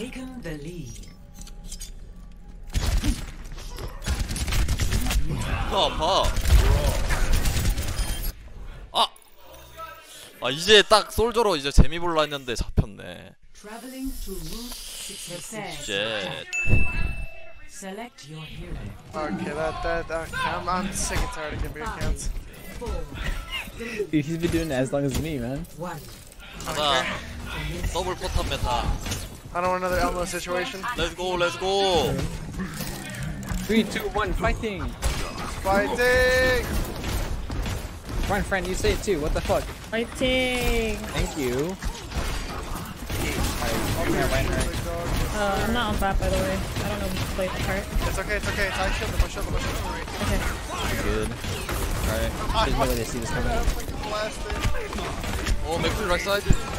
taken the lead. 아 아파 아! 아 이제 딱 솔저로 이제 재미 볼라 했는데 잡혔네 Traveling to Route 66. 쉣 Select your hero. Okay, that that, that I'm, I'm sick and tired of cans. Four, Dude, he's been doing it as long as me, man. one. 가자 더블 포탑 메타 I don't want another Elmo situation. Let's go, let's go! Three, two, one, fighting! Fighting! My friend, you say it too, what the fuck? Fighting! Thank you. Oh, uh, I'm not on that, by the way. I don't know who played the part. It's okay, it's okay. It's I shield them, I shield them, Okay. Good. Alright. There's no way they see this coming. Oh, oh make sure the right side.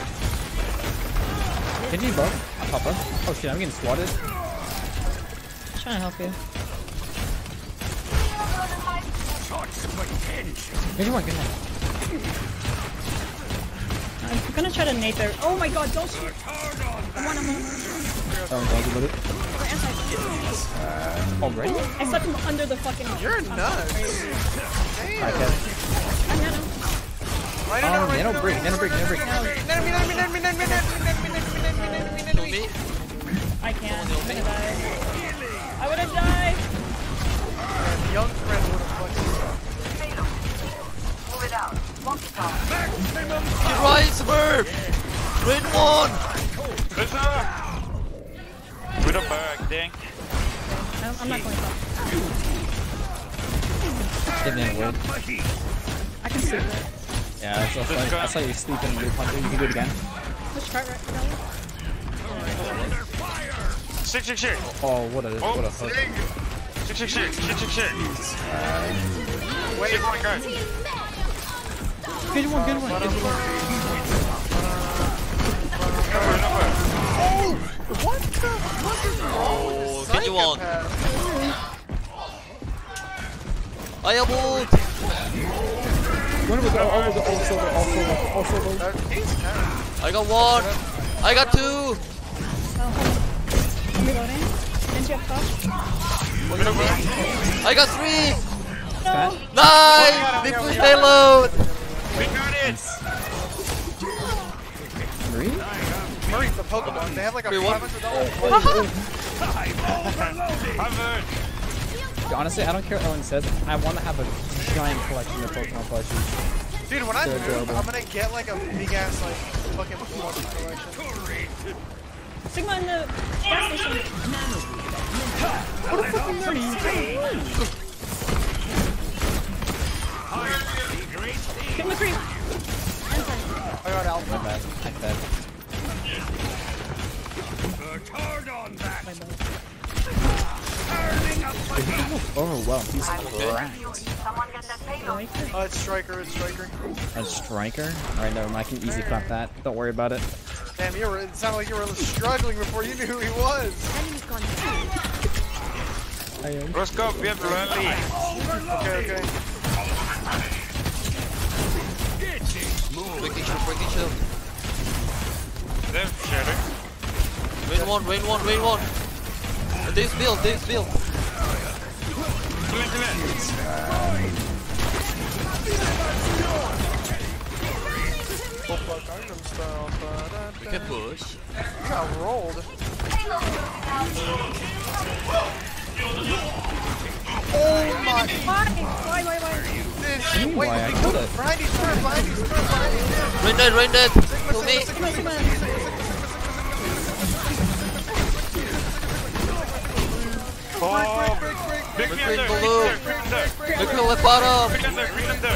Can you buff? I'll pop up. Oh shit, I'm getting swatted. I'm trying to help you. Good one, good one. I'm gonna try to nate there. Oh my god, don't shoot! I'm on, I'm on. Oh, dodge about it. Uh, Already? I slept him under the fucking. You're I'm nuts! Damn! Alright, guys. I'm gonna. Oh, nano break, nano break, nano break. Nano break, nano break, nano break, nano break, nano break. I can't. I would have died. Uh, young friend would have fucked Payload. Move it out. Maximum Get right, Suburb! Win one! Good With a bug, dink. I'm, not going back. I can sleep. Yeah, that's. I saw you sleep in hunter. You can do it again. Right now. Six, six, six. Oh, what a, oh, what a hook. Six, six, six, six, six, six. Um, Wait, six, one, go. Get one, get one, get one. Number, number. Oh, what the fuck is wrong with this psychopath? I am old. When was that? Oh, oh, silver, oh, silver, oh, silver. I got one. I got two. Oh reloading. Didn't you have top? I got three No! Nice Big push payload We got it. Three? Murray, the Pokemon, they have like a Wait, what? $500 Harvard. Honestly, I don't care what Ellen says. I want to have a giant collection of Pokemon plushies. Dude, when I move, I'm gonna get like a big ass like fucking Pokemon collection. Sigma in the gas station. Give him the creep. I got Alpha. My bad. I bad. Oh well, he's cracked. Uh, it's Striker, it's Striker. A striker? Alright, never mind. I can easy clap that. Don't worry about it. Damn, you were, it sounded like you were struggling before you knew who he was. I am. Roscoe, we have to rally. Okay, okay. Breaking shield breaking shield Then sharing. Rain one rain one rain one This build this build Kill it, kill it. We can push You got rolled. Oh my! Why? Why, why, why? This, wait, Why, I wait, killed it. behind you, Smurf, behind you, Smurf, behind you. Rain dead rain dead Kill me Sigma, Sigma. Oh, big Break under, below. big under, big under. Look at the bottom Big under, big under.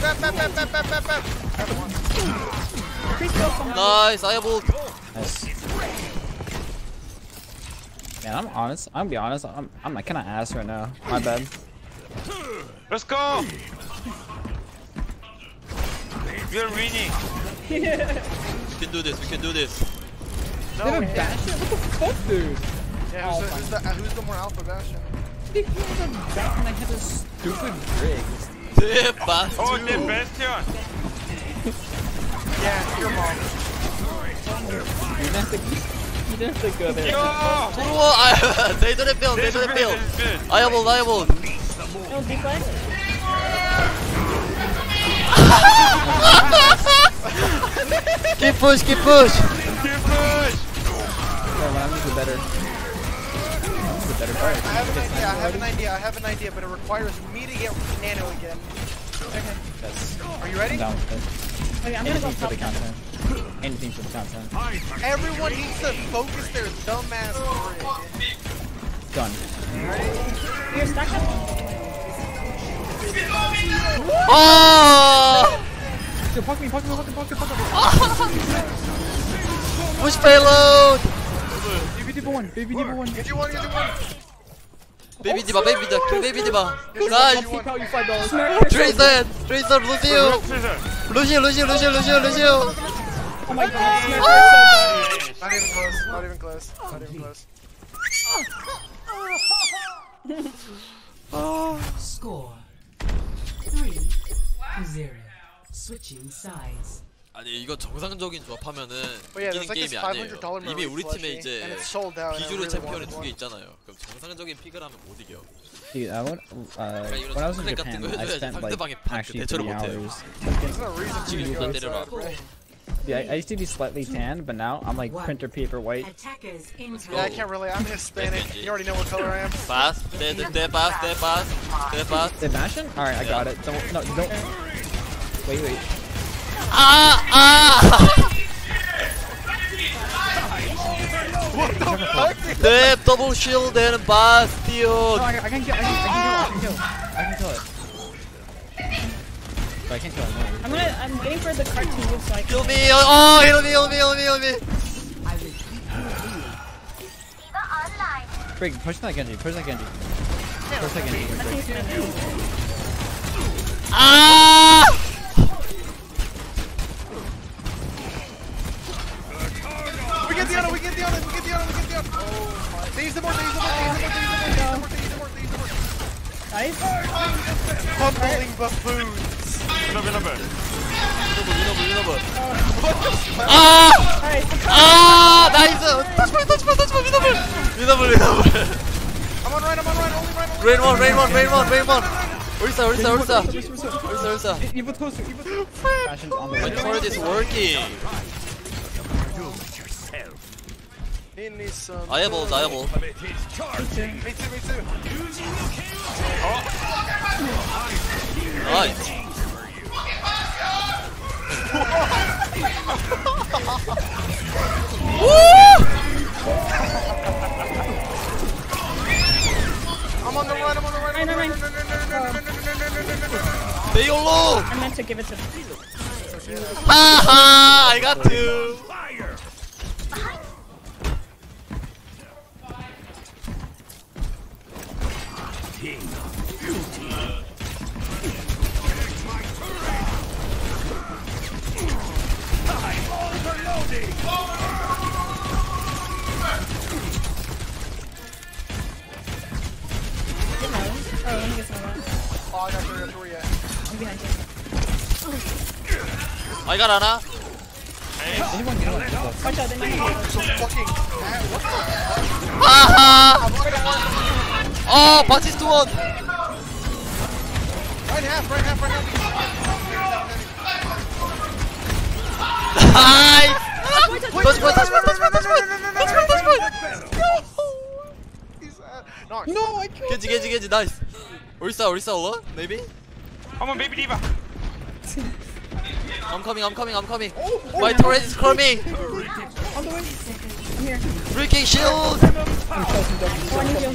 Bap, bap, bap, bap, bap, bap, bap. Creep go from Nice Ayabult Nice. Man, I'm honest. I'm gonna be honest. I'm I'm like kind of ass right now. My bad. Let's go. We're winning. We can do this we can do this No, They have yeah. Bastion? What the fuck, dude? Yeah, oh who's, the, who's, the, uh, who's the more alpha bastion? They have a Bastion. They have this stupid rig. Damn bastard Oh, the Bastion yeah, it's your mom. You didn't have to, you didn't have to go there. Yo! Whoa, they didn't build, they didn't build. I am I have No, be keep pushing. keep pushing. Keep push. No, mine was the better. Mine was the better part. I have an idea. I have an idea, but it requires me to get nano again. That's, Are you I'm ready? down with it. Okay, I'm gonna go Anything for the content. Anything for the content. Everyone needs to focus their dumbass grid. Done. You're stuck up. 아 Yo, fuck me, fuck me, fuck me, fuck me, fuck me. push payload Baby Diva 1, Baby Diva 1. Get you one, get you one. Baby Diba, Baby Diba, Baby Diba. Die. Tristan, Tristan, Lucio, Lucio, Lucio, Lucio, Lucio. Oh my god. Not even ah! close, not even close, not even close. oh. Score. Three, zero. Switching sides. 아니 이거 정상적인 조합하면은 But yeah, 이기는 there's like this 게임이 아니에요 $500 이미 우리 팀에 plushie, 이제 and it's sold out. and I 비주류 really 챔피언이 wanted 두 개 one. 있잖아요 그럼 정상적인 픽을 하면 못 이겨 Dude, I went, uh, 이런 when I was in 스플릿 같은 Japan, 거 I 해줘야지 spent like 상대방이 반 actually 대처를 three 못해요. hours. There's no reason for you to 지금 go 때려라. inside, bro. Yeah, I, I used to be slightly tan, but now I'm like printer paper white. Attackers into Yeah, I can't really. I'm Hispanic. Benji. You already know what color I am. 파스 떼떼 파스 떼 파스 떼 파스 The Bastion? Alright, I got it. Don't, no, don't. Wait, wait. Ah! Ah! what the fuck? They double shield and Bastio! No, I, I can kill I can, I can kill it, I can kill it, I can kill it. But I can't kill it, no. I'm gonna, I'm waiting for the cartoon move so I can- Kill me! Oh, heal me, heal me, heal me, heal me! Brig, push that Genji, push that Genji. Push that Genji. Push that Genji. Ah! get the auto, we get the auto, we get the auto, we get the auto. Oh my. These the more, these the more, these the more, these the more, these the more, these the more. Humbling buffoons. Remember, remember. Remember, remember, remember. Ah! Ah! Nice! Touch me, touch me, touch me, remember! Remember, remember. I'm on right, I'm on right, only right, only right. Rain one, rain one, rain one, rain one. Orisa, Orisa, Orisa. Orisa, Orisa. Even closer, even closer. My card is working. Need me some. I have ult, I have ult. Me too, me too. Oh. run, I'm on the run, I'm on the run. I'm on the run. They all run, I meant to give it to. run, I got two! Oh, I got three, I got three, yeah. I'm behind you. I got 하나 Anyone kill it? Watch out, they might have So fucking. What the 하하 I'm at one. 어 바티스트 원 Right half, right half, right half. 나이스 터치 포인트 터치 포인트 터치 포인트 터치 포인트 터치 포인트 He's, uh, no, No, I killed 겐지 겐지 겐지 나이스 Orisa, Orisa alone? Maybe? Come on, baby diva. I'm coming, I'm coming, I'm coming. Oh, oh, My turret is coming. On the way. I'm here. Freaking shield. I'm coming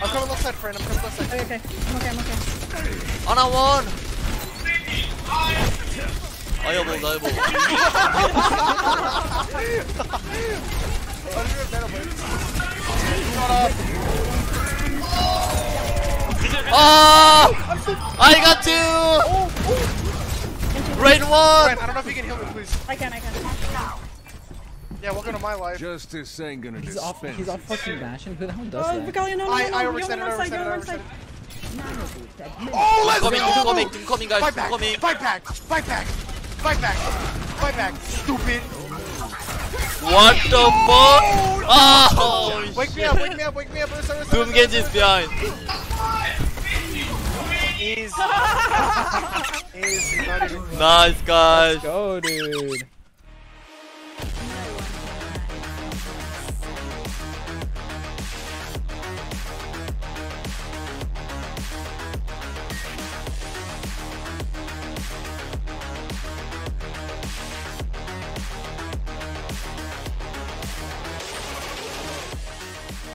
I'm coming left side, friend. I'm coming left side. Okay, okay. I'm okay, I'm okay. On a one. I almost, I almost. Shut up. 아 I got two Rain one Friend, I don't know if you can heal me, please. I can, I can. Yeah, welcome to my life. Justice ain't gonna He's off, he's off fucking Bastion. Who the hell does Oh, that? Vicali, no, no, I, no, I no. overextended, I one side, you're on overextended, I overextended. Oh let's coming go! coming coming guys Fight back! coming Fight back! Fight back! Fight back! Fight back! Stupid! What the fuck? Oh, ah, Wake me up, wake me up, wake me up. Orisa, Orisa, Doom Orisa, Genji Nice guys. Go, dude.